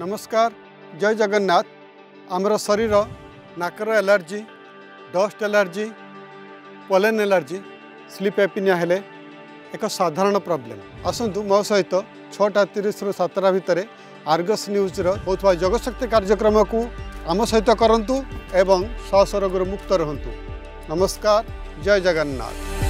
ନମସ୍କାର ଜୟ ଜଗନ୍ନାଥ ଆମର ଶରୀର ନାକର allergy dust allergy pollen allergy sleep apnea ହେଲେ ଏକ ସାଧାରଣ ପ୍ରୋବ୍ଲେମ୍ ଆସନ୍ତୁ ମୋ ସହିତ ଛଅଟା ତିରିଶରୁ ସାତଟା ଭିତରେ ଆର୍ଗସ୍ ନ୍ୟୁଜ୍ର ହେଉଥିବା ଯୋଗଶକ୍ତି କାର୍ଯ୍ୟକ୍ରମକୁ ଆମ ସହିତ କରନ୍ତୁ ଏବଂ ଶ୍ୱାସ ରୋଗରୁ ମୁକ୍ତ ରୁହନ୍ତୁ ନମସ୍କାର ଜୟ ଜଗନ୍ନାଥ